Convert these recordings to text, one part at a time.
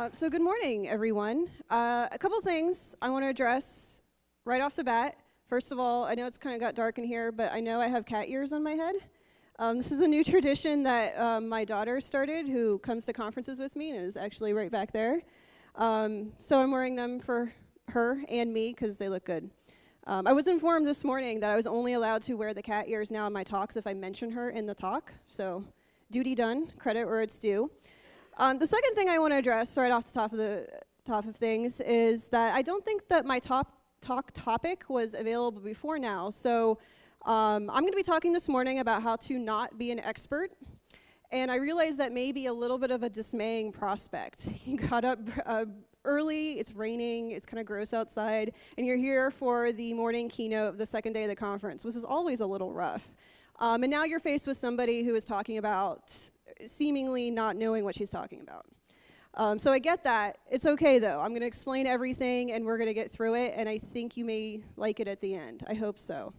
Uh, so, good morning, everyone. Uh, a couple things I want to address right off the bat. First of all, I know it's kind of got dark in here, but I know I have cat ears on my head. Um, this is a new tradition that um, my daughter started, who comes to conferences with me and is actually right back there. Um, so, I'm wearing them for her and me because they look good. Um, I was informed this morning that I was only allowed to wear the cat ears now in my talks if I mention her in the talk. So, duty done, credit where it's due. Um, the second thing I want to address right off the top of the top of things is that I don't think that my top talk topic was available before now. So um, I'm going to be talking this morning about how to not be an expert. And I realize that may be a little bit of a dismaying prospect. You got up uh, early, it's raining, it's kind of gross outside, and you're here for the morning keynote of the second day of the conference, which is always a little rough. Um, and now you're faced with somebody who is talking about seemingly not knowing what she's talking about. Um, so I get that. It's okay though. I'm going to explain everything and we're going to get through it, and I think you may like it at the end. I hope so.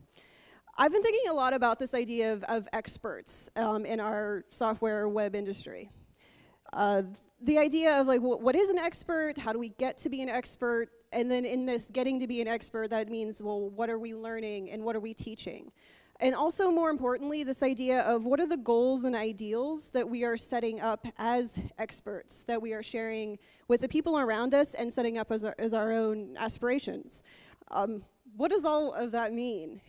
I've been thinking a lot about this idea of, of experts um, in our software web industry. Uh, the idea of like, what is an expert? How do we get to be an expert? And then in this getting to be an expert, that means, well, what are we learning and what are we teaching? And also, more importantly, this idea of what are the goals and ideals that we are setting up as experts, that we are sharing with the people around us and setting up as our, as our own aspirations. Um, what does all of that mean?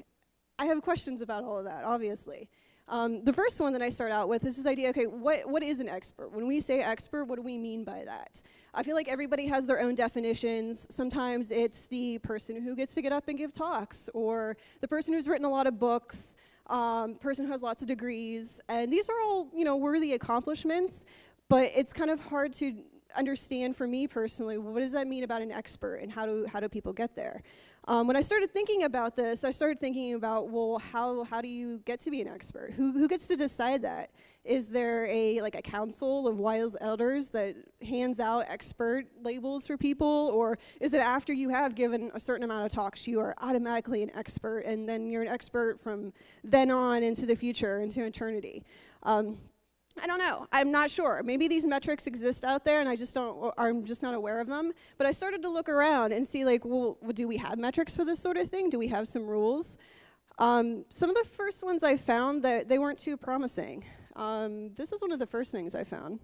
I have questions about all of that, obviously. Um, the first one that I start out with is this idea okay, what, what is an expert? When we say expert, what do we mean by that? I feel like everybody has their own definitions. Sometimes it's the person who gets to get up and give talks, or the person who's written a lot of books, um, person who has lots of degrees. And these are all, you know, worthy accomplishments, but it's kind of hard to understand for me personally what does that mean about an expert and how do, how do people get there um, when I started thinking about this, I started thinking about, well, how, how do you get to be an expert? Who, who gets to decide that? Is there a like a council of wise elders that hands out expert labels for people, or is it after you have given a certain amount of talks you are automatically an expert, and then you're an expert from then on into the future, into eternity? Um, I don't know. I'm not sure. Maybe these metrics exist out there and I just don't I'm just not aware of them. But I started to look around and see like, well, do we have metrics for this sort of thing? Do we have some rules? Um, some of the first ones I found that they weren't too promising. Um, this is one of the first things I found.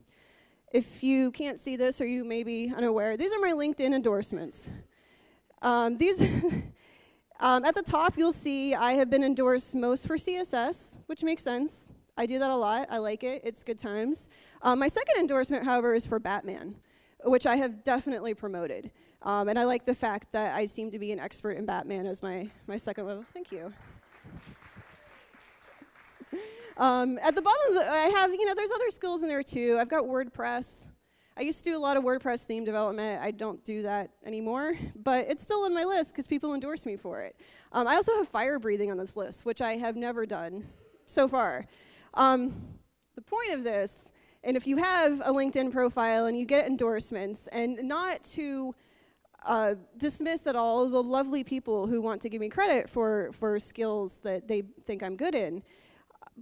If you can't see this or you may be unaware, these are my LinkedIn endorsements. Um, these um, at the top you'll see I have been endorsed most for CSS, which makes sense. I do that a lot. I like it. It's good times. Um, my second endorsement, however, is for Batman, which I have definitely promoted. Um, and I like the fact that I seem to be an expert in Batman as my, my second level. Thank you. um, at the bottom, the, I have, you know, there's other skills in there too. I've got WordPress. I used to do a lot of WordPress theme development. I don't do that anymore, but it's still on my list because people endorse me for it. Um, I also have fire breathing on this list, which I have never done so far. Um, the point of this, and if you have a LinkedIn profile and you get endorsements, and not to uh, dismiss at all the lovely people who want to give me credit for, for skills that they think I'm good in,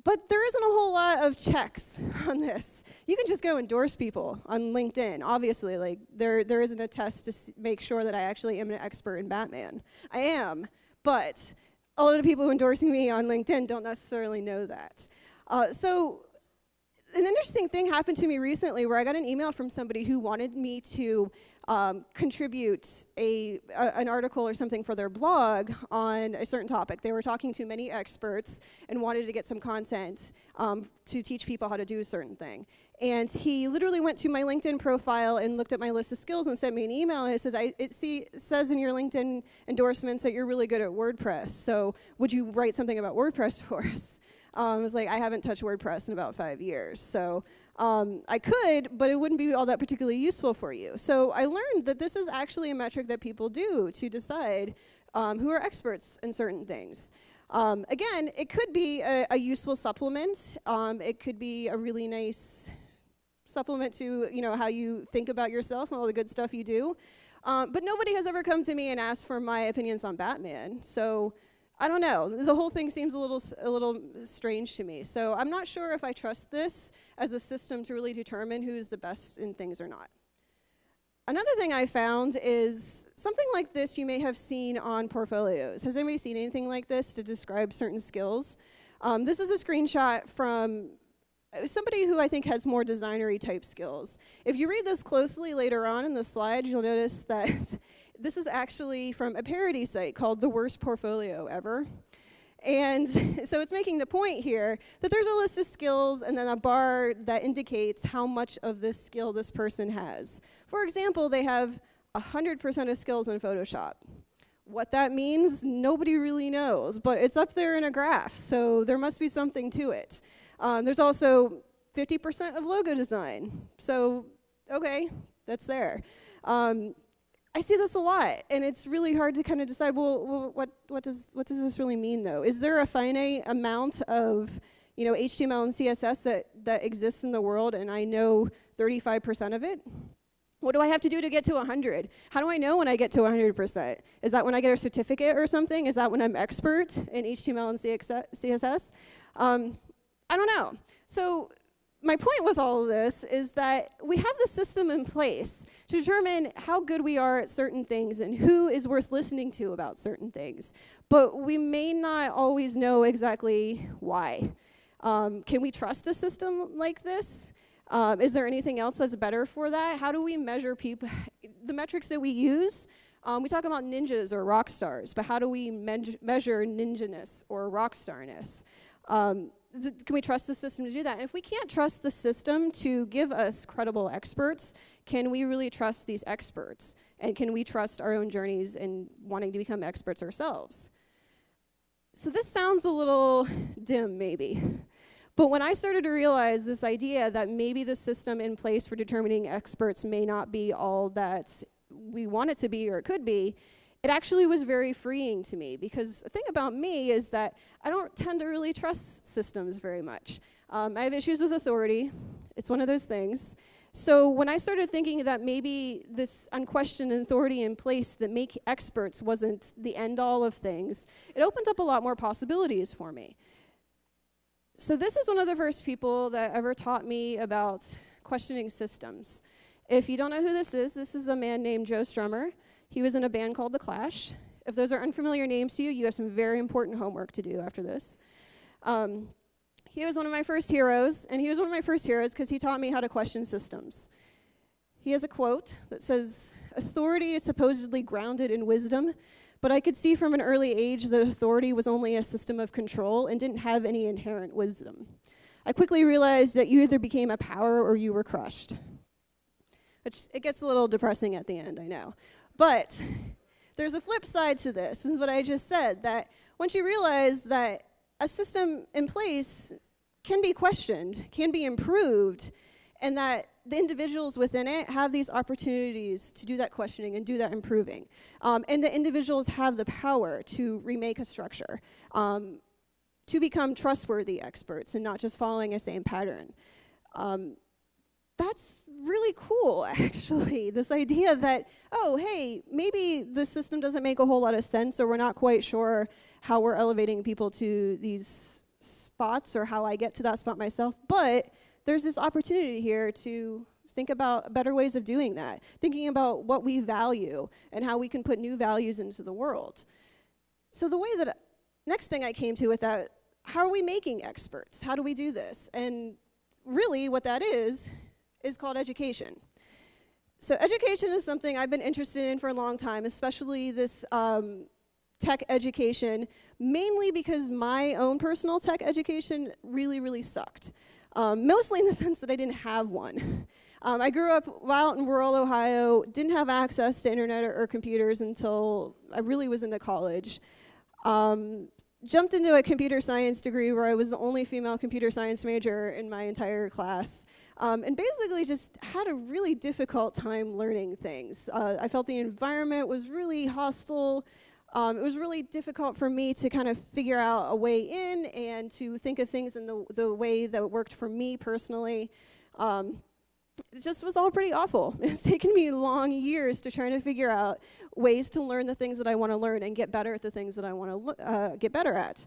but there isn't a whole lot of checks on this. You can just go endorse people on LinkedIn. Obviously, like there there isn't a test to make sure that I actually am an expert in Batman. I am, but a lot of people endorsing me on LinkedIn don't necessarily know that. Uh, so an interesting thing happened to me recently where I got an email from somebody who wanted me to um, contribute a, a, an article or something for their blog on a certain topic. They were talking to many experts and wanted to get some content um, to teach people how to do a certain thing. And he literally went to my LinkedIn profile and looked at my list of skills and sent me an email. And it says, I, it see, says in your LinkedIn endorsements that you're really good at WordPress. So would you write something about WordPress for us? Um, was like, I haven't touched WordPress in about five years. So um, I could, but it wouldn't be all that particularly useful for you. So I learned that this is actually a metric that people do to decide um, who are experts in certain things. Um, again, it could be a, a useful supplement. Um, it could be a really nice supplement to you know how you think about yourself and all the good stuff you do. Um, but nobody has ever come to me and asked for my opinions on Batman. So I don't know. The whole thing seems a little a little strange to me. So I'm not sure if I trust this as a system to really determine who's the best in things or not. another thing I found is something like this you may have seen on portfolios. Has anybody seen anything like this to describe certain skills? Um, this is a screenshot from uh, somebody who I think has more designery type skills. If you read this closely later on in the slide, you'll notice that this is actually from a parody site called The Worst Portfolio Ever. And so it's making the point here that there's a list of skills and then a bar that indicates how much of this skill this person has. For example, they have 100% of skills in Photoshop. What that means, nobody really knows, but it's up there in a graph, so there must be something to it. Um, there's also 50% of logo design. So, okay, that's there. Um, I see this a lot, and it's really hard to kind of decide. Well, what what does what does this really mean, though? Is there a finite amount of you know HTML and CSS that that exists in the world, and I know 35% of it? What do I have to do to get to 100? How do I know when I get to 100%? Is that when I get a certificate or something? Is that when I'm expert in HTML and CSS? Um, I don't know. So my point with all of this is that we have the system in place to determine how good we are at certain things and who is worth listening to about certain things. But we may not always know exactly why. Um, can we trust a system like this? Um, is there anything else that's better for that? How do we measure people? the metrics that we use, um, we talk about ninjas or rock stars, but how do we me- measure ninjaness or rock starness? Um, can we trust the system to do that? And if we can't trust the system to give us credible experts, can we really trust these experts? And can we trust our own journeys in wanting to become experts ourselves? So this sounds a little dim, maybe. But when I started to realize this idea that maybe the system in place for determining experts may not be all that we want it to be or it could be, it actually was very freeing to me because the thing about me is that I don't tend to really trust systems very much. Um, I have issues with authority, it's one of those things. So when I started thinking that maybe this unquestioned authority in place that make experts wasn't the end all of things, it opened up a lot more possibilities for me. So this is one of the first people that ever taught me about questioning systems. If you don't know who this is, this is a man named Joe Strummer. He was in a band called The Clash. If those are unfamiliar names to you, you have some very important homework to do after this. Um, he was one of my first heroes, and he was one of my first heroes because he taught me how to question systems. He has a quote that says, Authority is supposedly grounded in wisdom, but I could see from an early age that authority was only a system of control and didn't have any inherent wisdom. I quickly realized that you either became a power or you were crushed. Which it gets a little depressing at the end, I know. But there's a flip side to this. Is what I just said that once you realize that a system in place can be questioned, can be improved, and that the individuals within it have these opportunities to do that questioning and do that improving. Um, and the individuals have the power to remake a structure, um, to become trustworthy experts and not just following a same pattern. Um, that's really cool, actually. This idea that, oh, hey, maybe the system doesn't make a whole lot of sense, or we're not quite sure how we're elevating people to these spots or how I get to that spot myself. But there's this opportunity here to think about better ways of doing that, thinking about what we value and how we can put new values into the world. So, the way that next thing I came to with that, how are we making experts? How do we do this? And really, what that is, is called education. So, education is something I've been interested in for a long time, especially this um, tech education, mainly because my own personal tech education really, really sucked. Um, mostly in the sense that I didn't have one. Um, I grew up out in rural Ohio, didn't have access to internet or, or computers until I really was into college. Um, jumped into a computer science degree where I was the only female computer science major in my entire class. Um, and basically just had a really difficult time learning things. Uh, I felt the environment was really hostile. Um, it was really difficult for me to kind of figure out a way in and to think of things in the, the way that worked for me personally. Um, it just was all pretty awful. It's taken me long years to try to figure out ways to learn the things that I want to learn and get better at the things that I want to uh, get better at.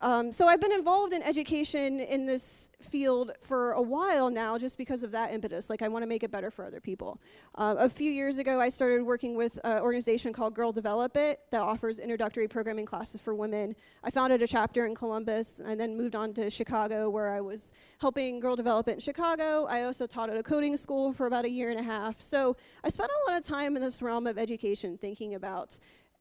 Um, so I've been involved in education in this field for a while now just because of that impetus. Like I want to make it better for other people. Uh, a few years ago, I started working with an organization called Girl Develop It that offers introductory programming classes for women. I founded a chapter in Columbus and then moved on to Chicago where I was helping Girl Develop It in Chicago. I also taught at a coding school for about a year and a half. So I spent a lot of time in this realm of education thinking about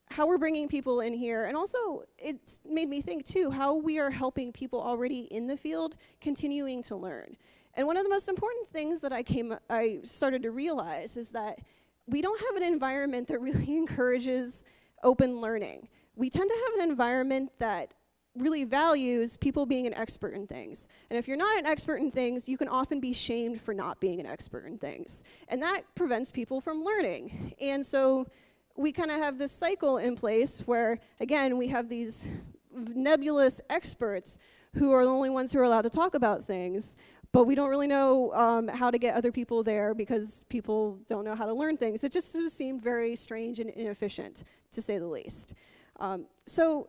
how we're bringing people in here and also it's made me think too how we are helping people already in the field continuing to learn and one of the most important things that i came i started to realize is that we don't have an environment that really encourages open learning we tend to have an environment that really values people being an expert in things. And if you're not an expert in things, you can often be shamed for not being an expert in things. And that prevents people from learning. And so we kind of have this cycle in place where, again, we have these nebulous experts who are the only ones who are allowed to talk about things, but we don't really know um, how to get other people there because people don't know how to learn things. It just, seemed very strange and inefficient, to say the least. Um, so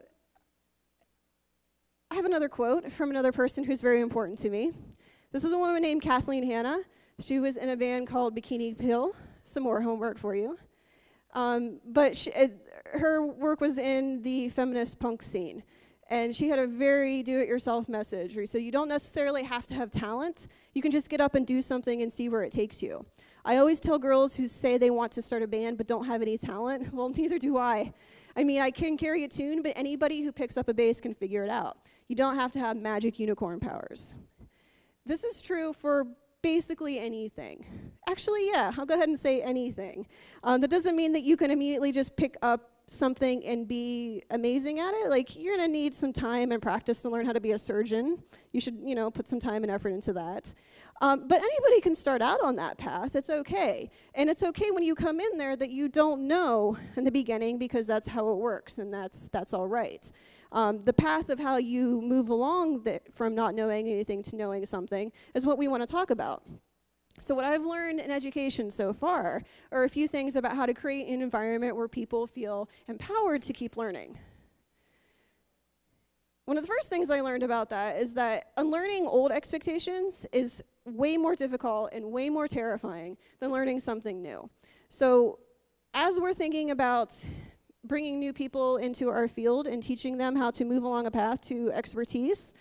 I have another quote from another person who's very important to me. This is a woman named Kathleen Hanna. She was in a band called Bikini Kill. Some more homework for you. Um, but she, uh, her work was in the feminist punk scene. And she had a very do it yourself message where she said, You don't necessarily have to have talent. You can just get up and do something and see where it takes you. I always tell girls who say they want to start a band but don't have any talent, well, neither do I. I mean, I can carry a tune, but anybody who picks up a bass can figure it out. You don't have to have magic unicorn powers. This is true for basically anything. Actually, yeah, I'll go ahead and say anything. Um, that doesn't mean that you can immediately just pick up something and be amazing at it. Like you're gonna need some time and practice to learn how to be a surgeon. You should, you know, put some time and effort into that. Um, but anybody can start out on that path. It's okay, and it's okay when you come in there that you don't know in the beginning because that's how it works, and that's that's all right. Um, the path of how you move along from not knowing anything to knowing something is what we want to talk about. So, what I've learned in education so far are a few things about how to create an environment where people feel empowered to keep learning. One of the first things I learned about that is that unlearning old expectations is way more difficult and way more terrifying than learning something new. So, as we're thinking about bringing new people into our field and teaching them how to move along a path to expertise,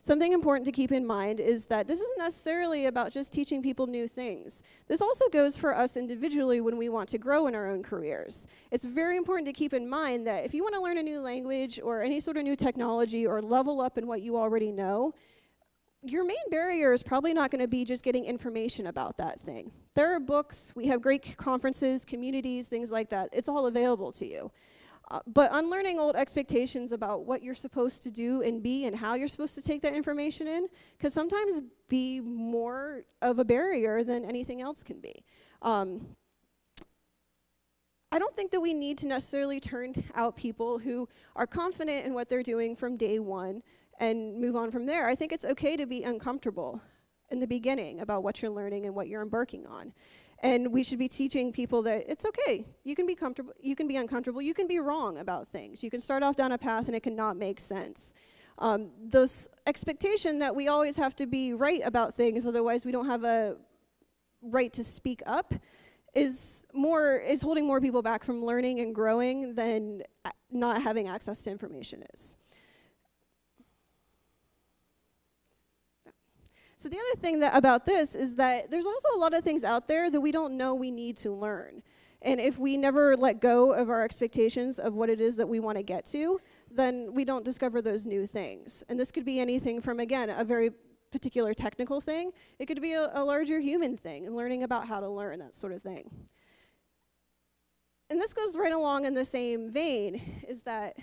something important to keep in mind is that this isn't necessarily about just teaching people new things. This also goes for us individually when we want to grow in our own careers. It's very important to keep in mind that if you want to learn a new language or any sort of new technology or level up in what you already know, your main barrier is probably not going to be just getting information about that thing. There are books, we have great conferences, communities, things like that. It's all available to you. Uh, but unlearning old expectations about what you're supposed to do and be and how you're supposed to take that information in can sometimes be more of a barrier than anything else can be. Um, I don't think that we need to necessarily turn out people who are confident in what they're doing from day one and move on from there. I think it's okay to be uncomfortable in the beginning about what you're learning and what you're embarking on. And we should be teaching people that it's okay. You can be comfortable, you can be uncomfortable, you can be wrong about things. You can start off down a path and it cannot make sense. Um, this expectation that we always have to be right about things, otherwise we don't have a right to speak up, is more is holding more people back from learning and growing than not having access to information is. So the other thing that about this is that there's also a lot of things out there that we don't know we need to learn. And if we never let go of our expectations of what it is that we want to get to, then we don't discover those new things. And this could be anything from, again, a very particular technical thing. It could be a, a larger human thing, learning about how to learn, that sort of thing. And this goes right along in the same vein, is that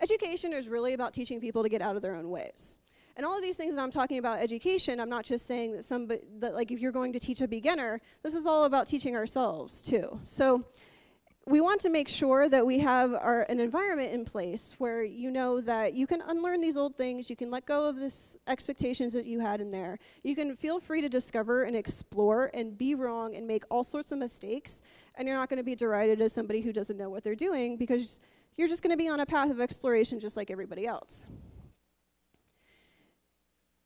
education is really about teaching people to get out of their own ways. And all of these things that I'm talking about education, I'm not just saying that somebody, that like if you're going to teach a beginner, this is all about teaching ourselves too. So we want to make sure that we have our, an environment in place where you know that you can unlearn these old things, you can let go of this expectations that you had in there. You can feel free to discover and explore and be wrong and make all sorts of mistakes, and you're not going to be derided as somebody who doesn't know what they're doing because you're just going to be on a path of exploration just like everybody else.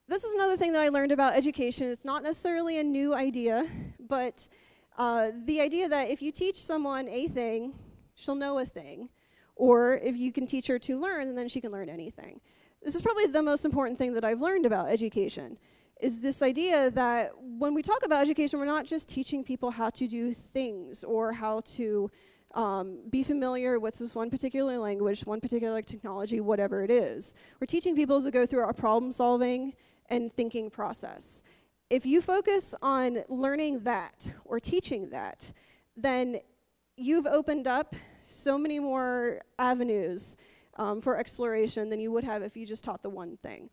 This is another thing that I learned about education. It's not necessarily a new idea, but uh, the idea that if you teach someone a thing, she'll know a thing. Or if you can teach her to learn, then she can learn anything. This is probably the most important thing that I've learned about education is this idea that when we talk about education, we're not just teaching people how to do things or how to um, be familiar with this one particular language, one particular technology, whatever it is. We're teaching people to go through our problem solving and thinking process. If you focus on learning that or teaching that, then you've opened up so many more avenues um, for exploration than you would have if you just taught the one thing.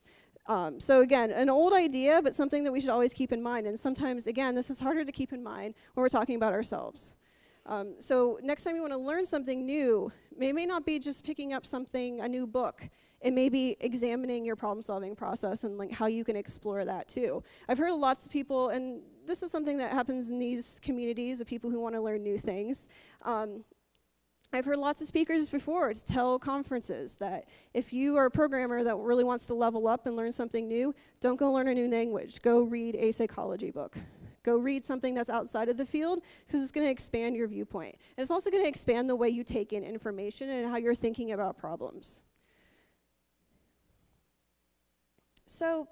Um, so again, an old idea, but something that we should always keep in mind. And sometimes, again, this is harder to keep in mind when we're talking about ourselves. Um, so next time you want to learn something new, it may not be just picking up something, a new book. It may be examining your problem-solving process and like how you can explore that too. I've heard lots of people, and this is something that happens in these communities of people who want to learn new things. Um, I've heard lots of speakers before tell conferences that if you are a programmer that really wants to level up and learn something new, don't go learn a new language. Go read a psychology book. Go read something that's outside of the field because it's going to expand your viewpoint. And it's also going to expand the way you take in information and how you're thinking about problems. So,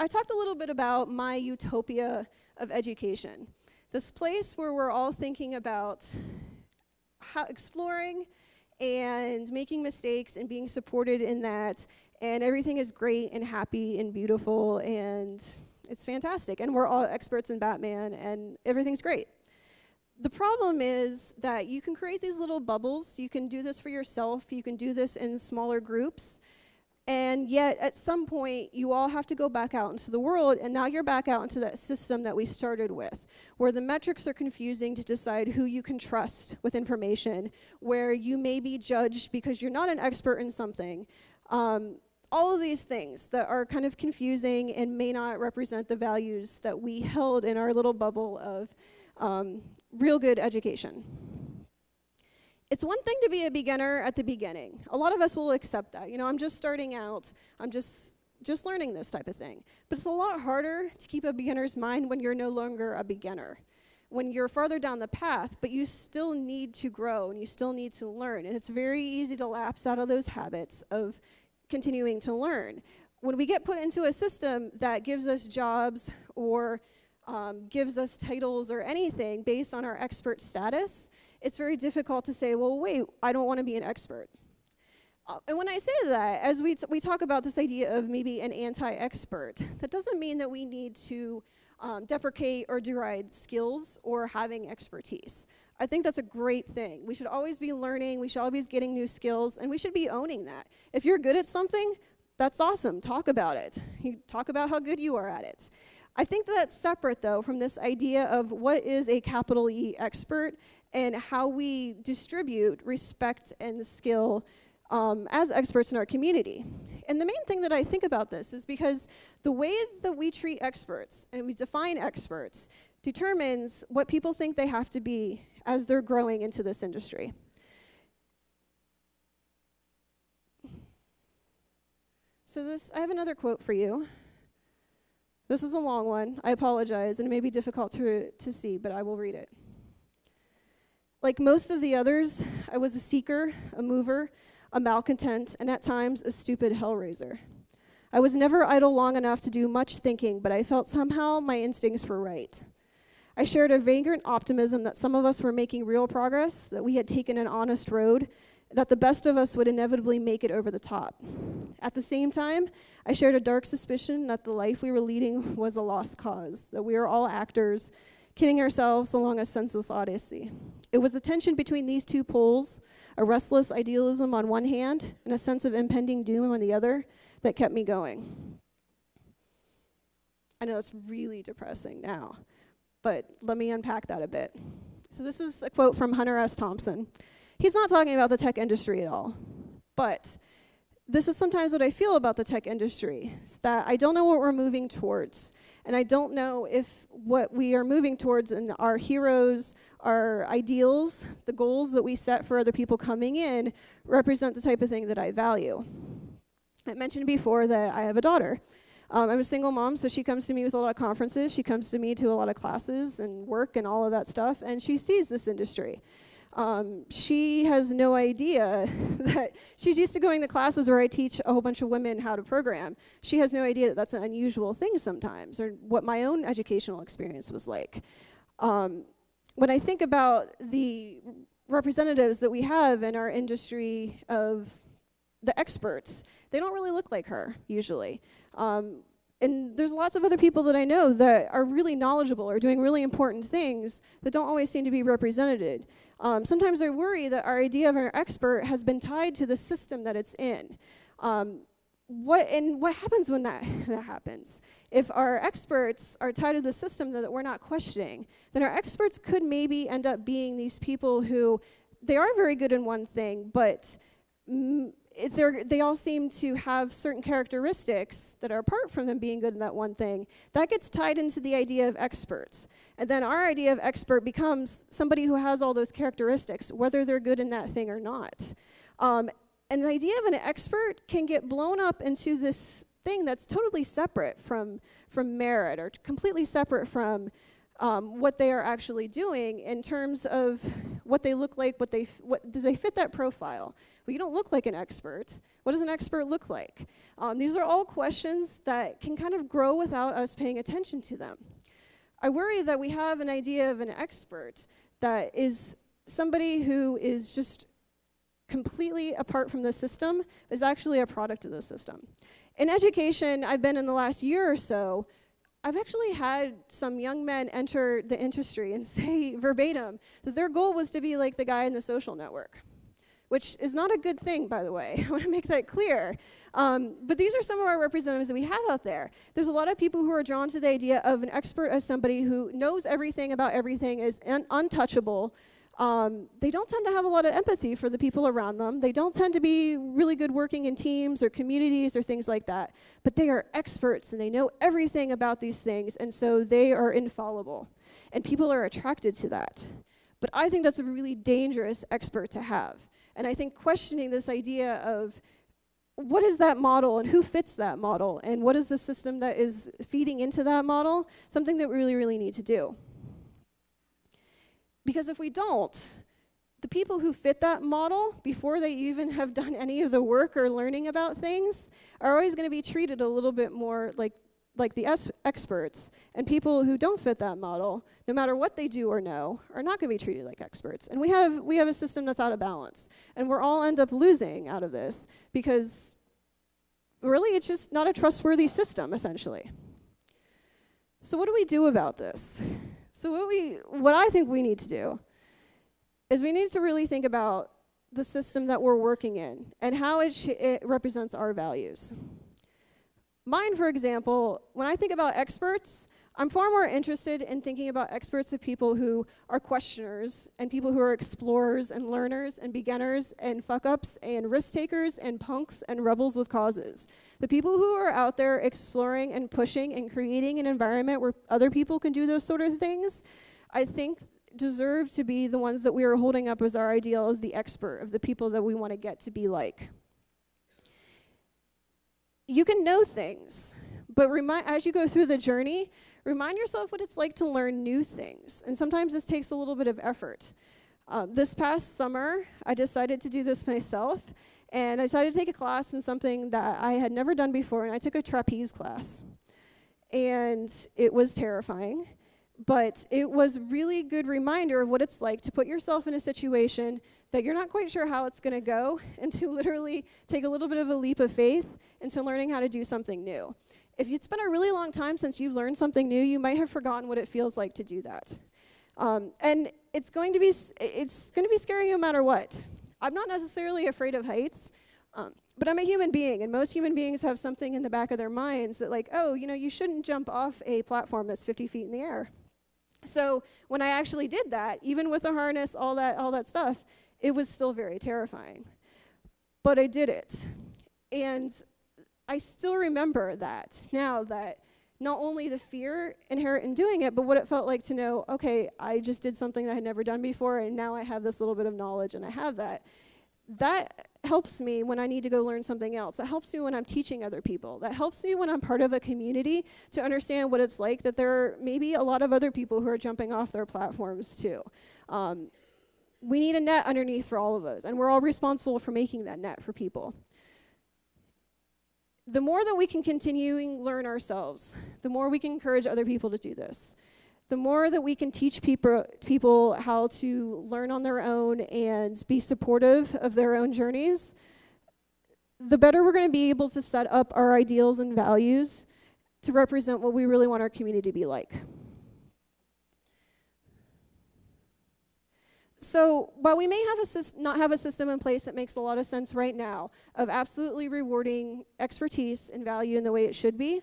I talked a little bit about my utopia of education. This place where we're all thinking about how exploring and making mistakes and being supported in that and everything is great and happy and beautiful and it's fantastic and we're all experts in batman and everything's great. The problem is that you can create these little bubbles. You can do this for yourself. You can do this in smaller groups and yet, at some point, you all have to go back out into the world, and now you're back out into that system that we started with, where the metrics are confusing to decide who you can trust with information, where you may be judged because you're not an expert in something. Um, all of these things that are kind of confusing and may not represent the values that we held in our little bubble of um, real good education. It's one thing to be a beginner at the beginning. A lot of us will accept that. You know, I'm just starting out. I'm just just learning this type of thing. But it's a lot harder to keep a beginner's mind when you're no longer a beginner. When you're farther down the path, but you still need to grow and you still need to learn. And it's very easy to lapse out of those habits of continuing to learn. When we get put into a system that gives us jobs or um, gives us titles or anything based on our expert status, it's very difficult to say, well, wait, I don't want to be an expert. Uh, and when I say that, as we, we talk about this idea of maybe an anti expert, that doesn't mean that we need to um, deprecate or deride skills or having expertise. I think that's a great thing. We should always be learning, we should always be getting new skills, and we should be owning that. If you're good at something, that's awesome. Talk about it. You talk about how good you are at it. I think that's separate, though, from this idea of what is a capital E expert and how we distribute respect and skill um, as experts in our community. And the main thing that I think about this is because the way that we treat experts and we define experts determines what people think they have to be as they're growing into this industry. So this, I have another quote for you. This is a long one. I apologize, and it may be difficult to, to see, but I will read it. Like most of the others, I was a seeker, a mover, a malcontent, and at times a stupid hellraiser. I was never idle long enough to do much thinking, but I felt somehow my instincts were right. I shared a vagrant optimism that some of us were making real progress, that we had taken an honest road, that the best of us would inevitably make it over the top. At the same time, I shared a dark suspicion that the life we were leading was a lost cause, that we were all actors, kidding ourselves along a senseless odyssey. It was a tension between these two poles, a restless idealism on one hand and a sense of impending doom on the other, that kept me going. I know that's really depressing now, but let me unpack that a bit. So, this is a quote from Hunter S. Thompson. He's not talking about the tech industry at all, but this is sometimes what I feel about the tech industry, that I don't know what we're moving towards. And I don't know if what we are moving towards and our heroes, our ideals, the goals that we set for other people coming in represent the type of thing that I value. I mentioned before that I have a daughter. Um, I'm a single mom, so she comes to me with a lot of conferences. She comes to me to a lot of classes and work and all of that stuff, and she sees this industry. Um, she has no idea that she's used to going to classes where I teach a whole bunch of women how to program. She has no idea that that's an unusual thing sometimes, or what my own educational experience was like. Um, when I think about the representatives that we have in our industry of the experts, they don't really look like her usually. Um, and there's lots of other people that I know that are really knowledgeable or doing really important things that don't always seem to be represented. Um, sometimes I worry that our idea of an expert has been tied to the system that it's in. Um, what and what happens when that, that happens? If our experts are tied to the system that we're not questioning, then our experts could maybe end up being these people who they are very good in one thing, but they all seem to have certain characteristics that are apart from them being good in that one thing. That gets tied into the idea of experts. And then our idea of expert becomes somebody who has all those characteristics, whether they're good in that thing or not. Um, and the idea of an expert can get blown up into this thing that's totally separate from, from merit or completely separate from um, what they are actually doing in terms of what they look like, what they, what, do they fit that profile? Well, you don't look like an expert. What does an expert look like? Um, these are all questions that can kind of grow without us paying attention to them. I worry that we have an idea of an expert that is somebody who is just completely apart from the system, is actually a product of the system. In education, I've been in the last year or so I've actually had some young men enter the industry and say verbatim that their goal was to be like the guy in the social network, which is not a good thing, by the way. I want to make that clear. Um, but these are some of our representatives that we have out there. There's a lot of people who are drawn to the idea of an expert as somebody who knows everything about everything, is un- untouchable, um, they don't tend to have a lot of empathy for the people around them. They don't tend to be really good working in teams or communities or things like that. But they are experts and they know everything about these things, and so they are infallible. And people are attracted to that. But I think that's a really dangerous expert to have. And I think questioning this idea of what is that model and who fits that model and what is the system that is feeding into that model, something that we really, really need to do. Because if we don't, the people who fit that model, before they even have done any of the work or learning about things, are always going to be treated a little bit more like, like the es- experts. And people who don't fit that model, no matter what they do or know, are not going to be treated like experts. And we have, we have a system that's out of balance. And we're all end up losing out of this because really it's just not a trustworthy system, essentially. So, what do we do about this? So what we what I think we need to do is we need to really think about the system that we're working in and how it, it represents our values. Mine, for example, when I think about experts, I'm far more interested in thinking about experts of people who are questioners and people who are explorers and learners and beginners and fuck ups and risk takers and punks and rebels with causes. The people who are out there exploring and pushing and creating an environment where other people can do those sort of things, I think deserve to be the ones that we are holding up as our ideal as the expert of the people that we want to get to be like. You can know things, but remi- as you go through the journey, remind yourself what it's like to learn new things. And sometimes this takes a little bit of effort. Uh, this past summer, I decided to do this myself, and I decided to take a class in something that I had never done before, and I took a trapeze class. And it was terrifying, but it was really good reminder of what it's like to put yourself in a situation that you're not quite sure how it's going to go, and to literally take a little bit of a leap of faith into learning how to do something new. If it's been a really long time since you've learned something new, you might have forgotten what it feels like to do that. Um, and it's going to be it's going to be scary no matter what. I'm not necessarily afraid of heights, um, but I'm a human being, and most human beings have something in the back of their minds that, like, oh, you know, you shouldn't jump off a platform that's 50 feet in the air. So when I actually did that, even with a harness, all that, all that stuff, it was still very terrifying. But I did it, and I still remember that now that not only the fear inherent in doing it, but what it felt like to know, okay, I just did something that I had never done before, and now I have this little bit of knowledge and I have that. that helps me when I need to go learn something else. That helps me when I'm teaching other people. That helps me when I'm part of a community to understand what it's like that there are maybe a lot of other people who are jumping off their platforms too. Um, we need a net underneath for all of us, and we're all responsible for making that net for people. The more that we can continuing learn ourselves, the more we can encourage other people to do this the more that we can teach people, people how to learn on their own and be supportive of their own journeys, the better we're going to be able to set up our ideals and values to represent what we really want our community to be like. So while we may have a not have a system in place that makes a lot of sense right now of absolutely rewarding expertise and value in the way it should be,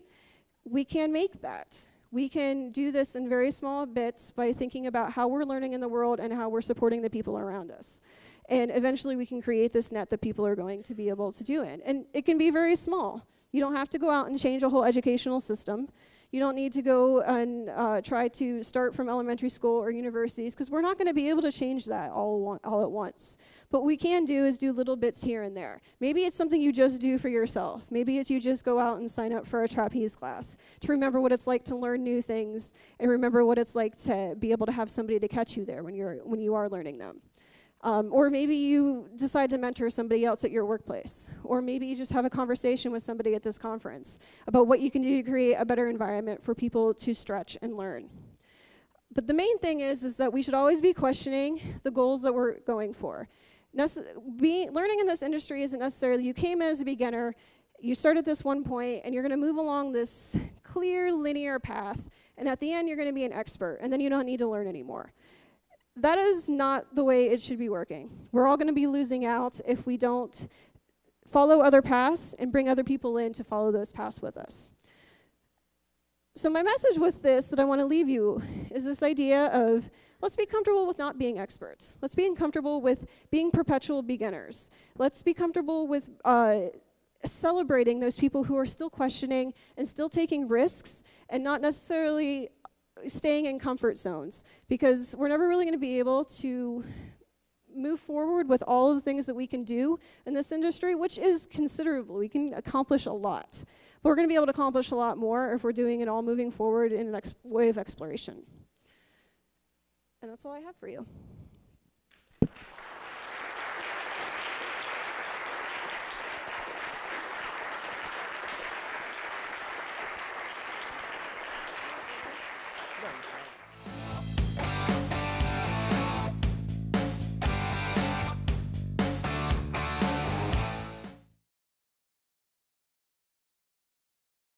we can make that. We can do this in very small bits by thinking about how we're learning in the world and how we're supporting the people around us. And eventually we can create this net that people are going to be able to do in. And it can be very small. You don't have to go out and change a whole educational system. You don't need to go and uh, try to start from elementary school or universities because we're not going to be able to change that all, all at once. But what we can do is do little bits here and there. Maybe it's something you just do for yourself. Maybe it's you just go out and sign up for a trapeze class to remember what it's like to learn new things and remember what it's like to be able to have somebody to catch you there when, you're, when you are learning them. Um, or maybe you decide to mentor somebody else at your workplace. Or maybe you just have a conversation with somebody at this conference about what you can do to create a better environment for people to stretch and learn. But the main thing is, is that we should always be questioning the goals that we're going for. Nece- learning in this industry isn't necessarily you came in as a beginner, you start at this one point, and you're going to move along this clear linear path, and at the end, you're going to be an expert, and then you don't need to learn anymore that is not the way it should be working. We're all going to be losing out if we don't follow other paths and bring other people in to follow those paths with us. So, my message with this that I want to leave you is this idea of let's be comfortable with not being experts. Let's be comfortable with being perpetual beginners. Let's be comfortable with uh, celebrating those people who are still questioning and still taking risks and not necessarily staying in comfort zones because we're never really going to be able to move forward with all of the things that we can do in this industry, which is considerable. We can accomplish a lot. But we're going to be able to accomplish a lot more if we're doing it all moving forward in an way of exploration. And that's all I have for you.